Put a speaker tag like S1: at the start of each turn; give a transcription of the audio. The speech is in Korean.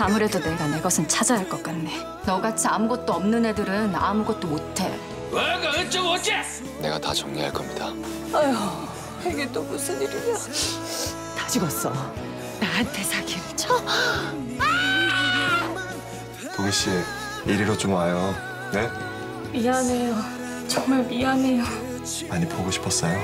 S1: 아무래도 내가 내 것은 찾아야 할 것 같네. 너같이 아무것도 없는 애들은 아무것도 못해.
S2: 뭐가 어쩌고 어째?
S3: 내가 다 정리할 겁니다.
S4: 이게 또 무슨 일이냐?
S5: 다 죽었어. 나한테 사기를 쳐?
S3: 도기 씨, 이리로 좀 와요. 네?
S1: 미안해요. 정말 미안해요.
S3: 많이 보고 싶었어요.